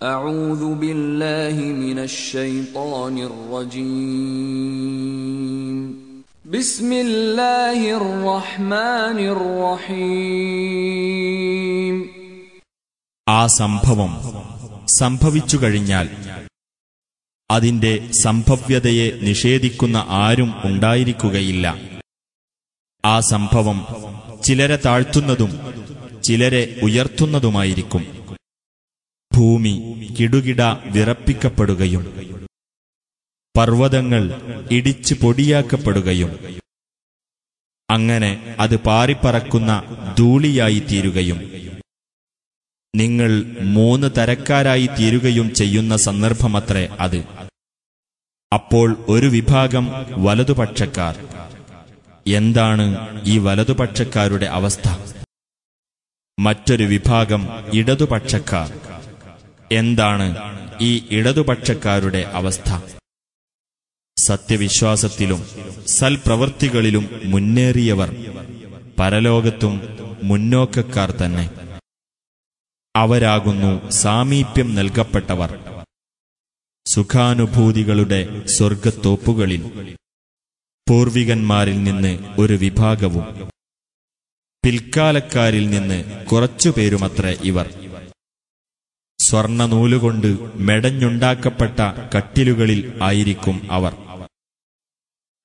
أعوذ بالله من الشيطان الرجيم بسم الله الرحمن الرحيم ആ സംഭവം സംഭവിച്ചു കഴിഞ്ഞാൽ അതിന്റെ സംഭവ്യതയെ നിഷേധിക്കുന്ന ആരും ഉണ്ടായിരിക്കുകയില്ല ആ സംഭവം ചിലരെ താഴ്ത്തുന്നതും ചിലരെ ഉയർത്തുന്നതുമായിരിക്കും ഭൂമി കിടുകിട വിറപ്പിക്കപ്പെടുകയും പർവതങ്ങൾ ഇടിച്ചു പൊടിയാക്കപ്പെടുകയും അങ്ങനെ അത് പാറിപ്പറക്കുന്ന ധൂളിയായി തീരുകയും നിങ്ങൾ മൂന്ന് തരക്കാരായി തീരുകയും ചെയ്യുന്ന സന്ദർഭമത്രേ അത്. അപ്പോൾ ഒരു വിഭാഗം വലതുപക്ഷക്കാർ. എന്താണ് ഈ വലതുപക്ഷക്കാരുടെ അവസ്ഥ? മറ്റൊരു വിഭാഗം ഇടതുപക്ഷക്കാർ. എന്താണ് ഈ ഇടതുപക്ഷക്കാരുടെ അവസ്ഥ? സത്യവിശ്വാസത്തിലും സൽപ്രവൃത്തികളിലും മുന്നേറിയവർ പരലോകത്തും മുന്നോക്കക്കാർ തന്നെ. അവരാകുന്നു സാമീപ്യം നൽകപ്പെട്ടവർ. സുഖാനുഭൂതികളുടെ സ്വർഗത്തോപ്പുകളിൽ പൂർവികന്മാരിൽ നിന്ന് ഒരു വിഭാഗവും. പിൽക്കാലക്കാരിൽ നിന്ന് കുറച്ചുപേരുമത്രേ ഇവർ. സ്വർണനൂലുകൊണ്ട് മെടഞ്ഞുണ്ടാക്കപ്പെട്ട കട്ടിലുകളിൽ ആയിരിക്കും അവർ.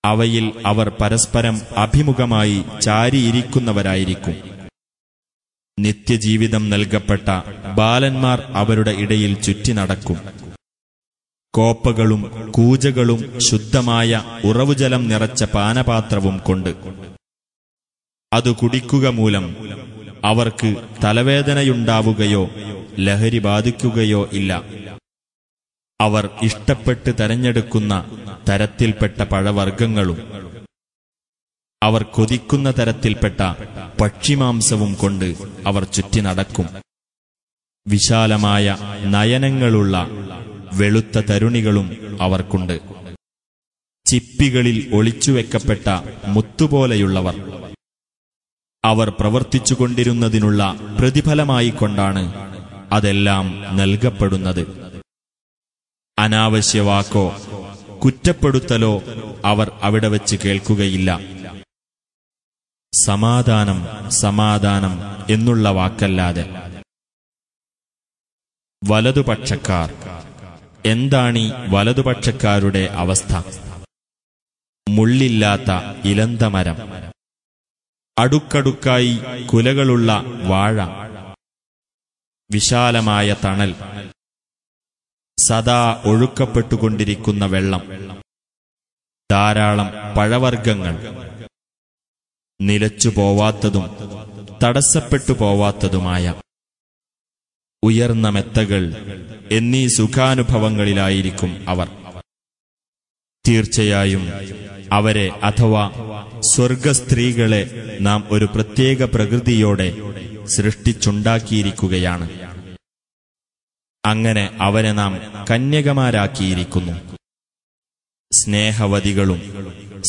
അവയിൽ അവർ പരസ്പരം അഭിമുഖമായി ചാരിയിരിക്കുന്നവരായിരിക്കും. നിത്യജീവിതം നൽകപ്പെട്ട ബാലന്മാർ അവരുടെ ഇടയിൽ ചുറ്റി നടക്കും. കോപ്പകളും കൂജകളും ശുദ്ധമായ ഉറവുജലം നിറച്ച പാനപാത്രവും കൊണ്ട്. അത് കുടിക്കുക മൂലം അവർക്ക് തലവേദനയുണ്ടാവുകയോ ലഹരി ബാധിക്കുകയോ ഇല്ല. അവർ ഇഷ്ടപ്പെട്ട് തെരഞ്ഞെടുക്കുന്ന തരത്തിൽപ്പെട്ട പഴവർഗങ്ങളും അവർ കൊതിക്കുന്ന തരത്തിൽപ്പെട്ട പക്ഷിമാംസവും കൊണ്ട് അവർ ചുറ്റി നടക്കും. വിശാലമായ നയനങ്ങളുള്ള വെളുത്ത തരുണികളും അവർക്കുണ്ട്. ചിപ്പികളിൽ ഒളിച്ചുവെക്കപ്പെട്ട മുത്തുപോലെയുള്ളവർ. അവർ പ്രവർത്തിച്ചുകൊണ്ടിരുന്നതിനുള്ള പ്രതിഫലമായിക്കൊണ്ടാണ് അതെല്ലാം നൽകപ്പെടുന്നത്. അനാവശ്യവാക്കോ കുറ്റപ്പെടുത്തലോ അവർ അവിടെ വച്ച് കേൾക്കുകയില്ല. സമാധാനം സമാധാനം എന്നുള്ള വാക്കല്ലാതെ. വലതുപക്ഷക്കാർ എന്താണീ വലതുപക്ഷക്കാരുടെ അവസ്ഥ? മുള്ളില്ലാത്ത ഇലന്തമരം. അടുക്കടുക്കായി കുലകളുള്ള വാഴ. വിശാലമായ തണൽ. സദാ ഒഴുക്കപ്പെട്ടുകൊണ്ടിരിക്കുന്ന വെള്ളം. ധാരാളം പഴവർഗങ്ങൾ. നിലച്ചു പോവാത്തതും തടസ്സപ്പെട്ടു പോവാത്തതുമായ ഉയർന്ന മെത്തകൾ എന്നീ സുഖാനുഭവങ്ങളിലായിരിക്കും അവർ. തീർച്ചയായും അവരെ അഥവാ സ്വർഗസ്ത്രീകളെ നാം ഒരു പ്രത്യേക പ്രകൃതിയോടെ സൃഷ്ടിച്ചുണ്ടാക്കിയിരിക്കുകയാണ്. അങ്ങനെ അവരെ നാം കന്യകമാരാക്കിയിരിക്കുന്നു. സ്നേഹവതികളും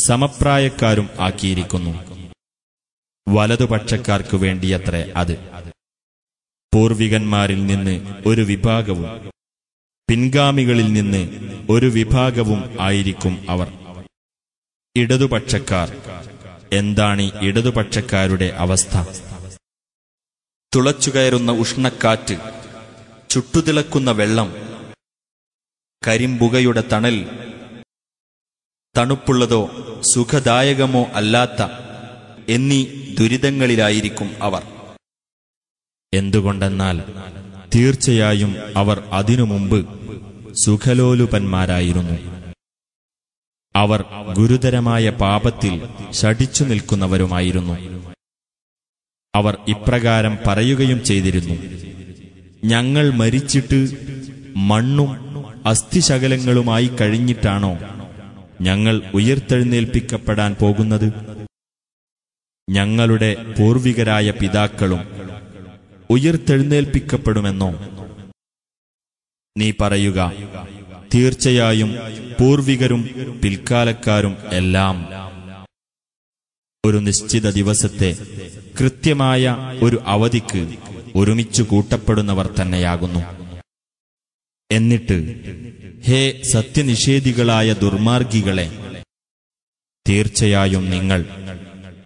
സമപ്രായക്കാരും ആക്കിയിരിക്കുന്നു. വലതുപക്ഷക്കാർക്കു വേണ്ടിയത്രേ അത്. പൂർവികന്മാരിൽ നിന്ന് ഒരു വിഭാഗവും പിൻഗാമികളിൽ നിന്ന് ഒരു വിഭാഗവും ആയിരിക്കും അവർ. ഇടതുപക്ഷക്കാർ. എന്താണ് ഇടതുപക്ഷക്കാരുടെ അവസ്ഥ? തുളച്ചുകയറുന്ന ഉഷ്ണക്കാറ്റ് ചുട്ടുതിളക്കുന്ന വെള്ളം കരിമ്പുകയുടെ തണൽ തണുപ്പുള്ളതോ സുഖദായകമോ അല്ലാത്ത എന്നീ ദുരിതങ്ങളിലായിരിക്കും അവർ. എന്തുകൊണ്ടെന്നാൽ തീർച്ചയായും അവർ അതിനു മുമ്പ് സുഖലോലുപന്മാരായിരുന്നു. അവർ ഗുരുതരമായ പാപത്തിൽ ഷടിച്ചു നിൽക്കുന്നവരുമായിരുന്നു. അവർ ഇപ്രകാരം പറയുകയും ചെയ്തിരുന്നു. ഞങ്ങൾ മരിച്ചിട്ട് മണ്ണും അസ്ഥിശകലങ്ങളുമായി കഴിഞ്ഞിട്ടാണോ ഞങ്ങൾ ഉയർത്തെഴുന്നേൽപ്പിക്കപ്പെടാൻ പോകുന്നത്? ഞങ്ങളുടെ പൂർവികരായ പിതാക്കളും ഉയർത്തെഴുന്നേൽപ്പിക്കപ്പെടുമെന്നോ? നീ പറയുക തീർച്ചയായും പൂർവികരും പിൽക്കാലക്കാരും എല്ലാം ഒരു നിശ്ചിത ദിവസത്തെ കൃത്യമായ ഒരു അവധിക്ക് ഒരുമിച്ചു കൂട്ടപ്പെടുന്നവർ തന്നെയാകുന്നു. എന്നിട്ട് ഹേ സത്യനിഷേധികളായ ദുർമാർഗികളെ തീർച്ചയായും നിങ്ങൾ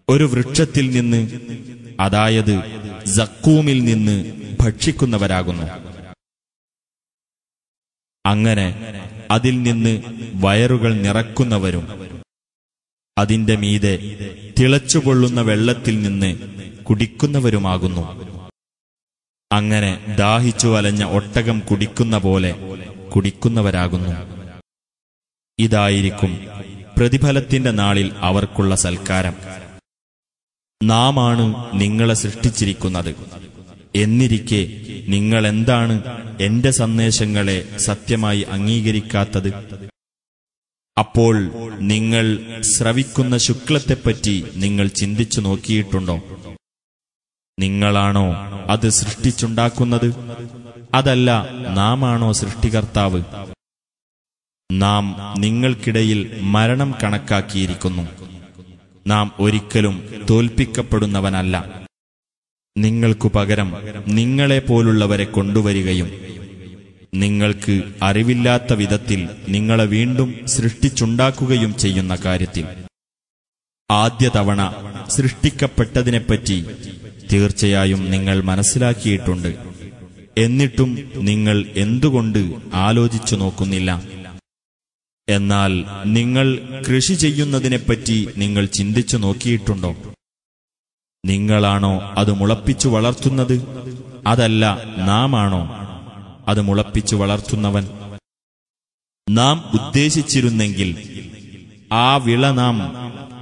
ഒരു വൃക്ഷത്തിൽ നിന്ന് അതായത് സക്കൂമിൽ നിന്ന് ഭക്ഷിക്കുന്നവരാകുന്നു. അങ്ങനെ അതിൽ നിന്ന് വയറുകൾ നിറക്കുന്നവരും അതിന്റെ മീതെ തിളച്ചുപൊള്ളുന്ന വെള്ളത്തിൽ നിന്ന് കുടിക്കുന്നവരുമാകുന്നു. അങ്ങനെ ദാഹിച്ചു വലഞ്ഞ ഒട്ടകം കുടിക്കുന്ന പോലെ കുടിക്കുന്നവരാകുന്നു. ഇതായിരിക്കും പ്രതിഫലത്തിന്റെ നാളിൽ അവർക്കുള്ള സൽക്കാരം. നാമാണ് നിങ്ങളെ സൃഷ്ടിച്ചിരിക്കുന്നത്. എന്നിരിക്കെ നിങ്ങളെന്താണ് എന്റെ സന്ദേശങ്ങളെ സത്യമായി അംഗീകരിക്കാത്തത്? അപ്പോൾ നിങ്ങൾ ശ്രവിക്കുന്ന ശുക്ലത്തെപ്പറ്റി നിങ്ങൾ ചിന്തിച്ചു നോക്കിയിട്ടുണ്ടോ? നിങ്ങളാണോ അത് സൃഷ്ടിച്ചുണ്ടാക്കുന്നത്? അതല്ല നാമാണോ സൃഷ്ടികർത്താവ്? നാം നിങ്ങൾക്കിടയിൽ മരണം കണക്കാക്കിയിരിക്കുന്നു. നാം ഒരിക്കലും തോൽപ്പിക്കപ്പെടുന്നവനല്ല. നിങ്ങൾക്കു പകരം നിങ്ങളെപ്പോലുള്ളവരെ കൊണ്ടുവരികയും നിങ്ങൾക്ക് അറിവില്ലാത്ത വിധത്തിൽ നിങ്ങളെ വീണ്ടും സൃഷ്ടിച്ചുണ്ടാക്കുകയും ചെയ്യുന്ന കാര്യത്തിൽ. ആദ്യ തവണ സൃഷ്ടിക്കപ്പെട്ടതിനെപ്പറ്റി തീർച്ചയായും നിങ്ങൾ മനസ്സിലാക്കിയിട്ടുണ്ട്. എന്നിട്ടും നിങ്ങൾ എന്തുകൊണ്ട് ആലോചിച്ചു നോക്കുന്നില്ല? എന്നാൽ നിങ്ങൾ കൃഷി ചെയ്യുന്നതിനെപ്പറ്റി നിങ്ങൾ ചിന്തിച്ചു നോക്കിയിട്ടുണ്ടോ? നിങ്ങളാണോ അത് മുളപ്പിച്ചു വളർത്തുന്നത്? അതല്ല നാമാണോ അത് മുളപ്പിച്ചു വളർത്തുന്നവൻ. നാം ഉദ്ദേശിച്ചിരുന്നെങ്കിൽ ആ വിള നാം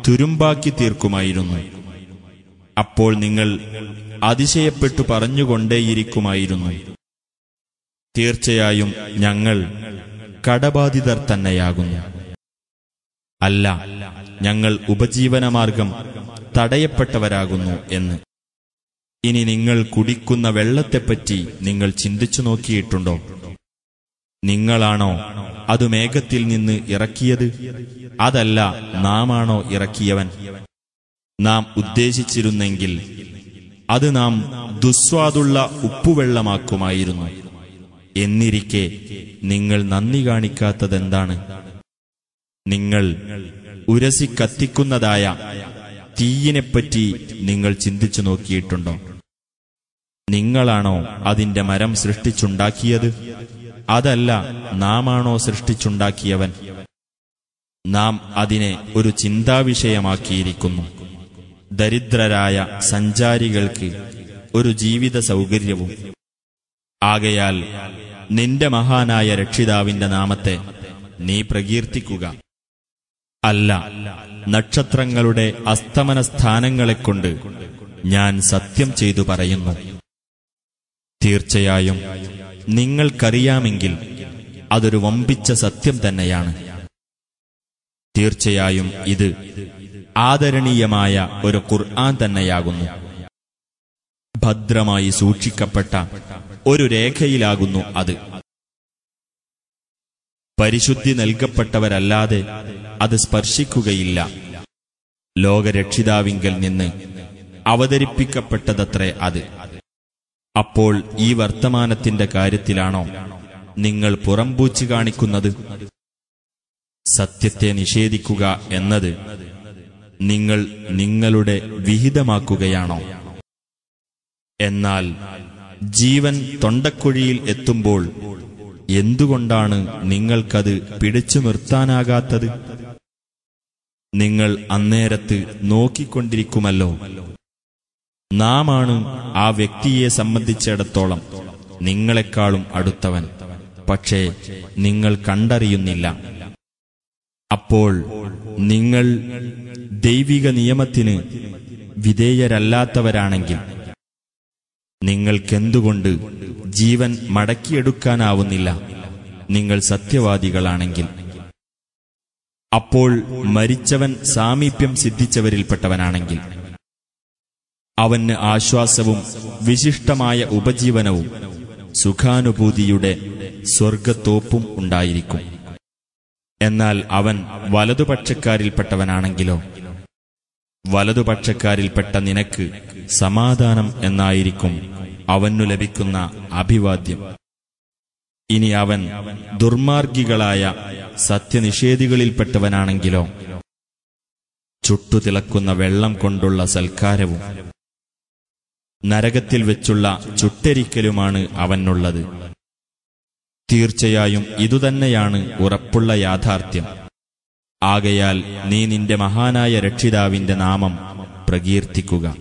തുരുമ്പാക്കി തീർക്കുമായിരുന്നു. അപ്പോൾ നിങ്ങൾ അതിശയപ്പെട്ടു പറഞ്ഞുകൊണ്ടേയിരിക്കുമായിരുന്നു. തീർച്ചയായും ഞങ്ങൾ കടബാധിതർ തന്നെയാകുന്നു. അല്ല ഞങ്ങൾ ഉപജീവനമാർഗം തടയപ്പെട്ടവരാകുന്നു എന്ന്. ഇനി നിങ്ങൾ കുടിക്കുന്ന വെള്ളത്തെപ്പറ്റി നിങ്ങൾ ചിന്തിച്ചു നോക്കിയിട്ടുണ്ടോ? നിങ്ങളാണോ അത് മേഘത്തിൽ നിന്ന് ഇറക്കിയത്? അതല്ല നാമാണോ ഇറക്കിയവൻ? നാം ഉദ്ദേശിച്ചിരുന്നെങ്കിൽ അത് നാം ദുസ്വാദുള്ള ഉപ്പുവെള്ളമാക്കുമായിരുന്നു. എന്നിരിക്കെ നിങ്ങൾ നന്ദി കാണിക്കാത്തതെന്താണ്? നിങ്ങൾ ഉരസി കത്തിക്കുന്നതായ തീയിനെപ്പറ്റി നിങ്ങൾ ചിന്തിച്ചു നോക്കിയിട്ടുണ്ടോ? നിങ്ങളാണോ അതിന്റെ മരം സൃഷ്ടിച്ചുണ്ടാക്കിയത്? അതല്ല നാമാണോ സൃഷ്ടിച്ചുണ്ടാക്കിയവൻ? നാം അതിനെ ഒരു ചിന്താവിഷയമാക്കിയിരിക്കുന്നു. ദരിദ്രരായ സഞ്ചാരികൾക്ക് ഒരു ജീവിത സൗകര്യവും. ആകയാൽ നിന്റെ മഹാനായ രക്ഷിതാവിന്റെ നാമത്തെ നീ പ്രകീർത്തിക്കുക. അല്ല നക്ഷത്രങ്ങളുടെ അസ്തമന സ്ഥാനങ്ങളെക്കൊണ്ട് ഞാൻ സത്യം ചെയ്തു പറയുന്നു. തീർച്ചയായും നിങ്ങൾക്കറിയാമെങ്കിൽ അതൊരു വമ്പിച്ച സത്യം തന്നെയാണ്. തീർച്ചയായും ഇത് ആദരണീയമായ ഒരു ഖുർആൻ തന്നെയാകുന്നു. ഭദ്രമായി സൂക്ഷിക്കപ്പെട്ട ഒരു രേഖയിലാകുന്നു അത്. പരിശുദ്ധി നൽകപ്പെട്ടവരല്ലാതെ അത് സ്പർശിക്കുകയില്ല. ലോകരക്ഷിതാവിങ്കൽ നിന്ന് അവതരിപ്പിക്കപ്പെട്ടതത്രേ അത്. അപ്പോൾ ഈ വർത്തമാനത്തിന്റെ കാര്യത്തിലാണോ നിങ്ങൾ പുറംപൂച്ചു കാണിക്കുന്നത്? സത്യത്തെ നിഷേധിക്കുക എന്നത് നിങ്ങൾ നിങ്ങളുടെ വിഹിതമാക്കുകയാണോ? എന്നാൽ ജീവൻ തൊണ്ടക്കുഴിയിൽ എത്തുമ്പോൾ എന്തുകൊണ്ടാണ് നിങ്ങൾക്കത് പിടിച്ചു നിർത്താനാകാത്തത്? നിങ്ങൾ അന്നേരത്ത് നോക്കിക്കൊണ്ടിരിക്കുമല്ലോ. നാമാണ് ആ വ്യക്തിയെ സംബന്ധിച്ചിടത്തോളം നിങ്ങളെക്കാളും അടുത്തവൻ. പക്ഷേ നിങ്ങൾ കണ്ടറിയുന്നില്ല. അപ്പോൾ നിങ്ങൾ ദൈവിക നിയമത്തിന് വിധേയരല്ലാത്തവരാണെങ്കിൽ നിങ്ങൾക്കെന്തുകൊണ്ട് ജീവൻ മടക്കിയെടുക്കാനാവുന്നില്ല? നിങ്ങൾ സത്യവാദികളാണെങ്കിൽ. അപ്പോൾ മരിച്ചവൻ സാമീപ്യം സിദ്ധിച്ചവരിൽപ്പെട്ടവനാണെങ്കിൽ. അവന് ആശ്വാസവും വിശിഷ്ടമായ ഉപജീവനവും സുഖാനുഭൂതിയുടെ സ്വർഗത്തോപ്പും ഉണ്ടായിരിക്കും. എന്നാൽ അവൻ വലതുപക്ഷക്കാരിൽപ്പെട്ടവനാണെങ്കിലോ? വലതുപക്ഷക്കാരിൽപ്പെട്ട നിനക്ക് സമാധാനം എന്നായിരിക്കും അവനു ലഭിക്കുന്ന അഭിവാദ്യം. ഇനി അവൻ ദുർമാർഗികളായ സത്യനിഷേധികളിൽപ്പെട്ടവനാണെങ്കിലോ? ചുട്ടുതിളക്കുന്ന വെള്ളം കൊണ്ടുള്ള സൽക്കാരവും നരകത്തിൽ വെച്ചുള്ള ചുട്ടരിക്കലുമാണ് അവനുള്ളത്. തീർച്ചയായും ഇതുതന്നെയാണ് ഉറപ്പുള്ള യാഥാർത്ഥ്യം. ആകയാൽ നീ നിന്റെ മഹാനായ രക്ഷിതാവിന്റെ നാമം പ്രകീർത്തിക്കുക.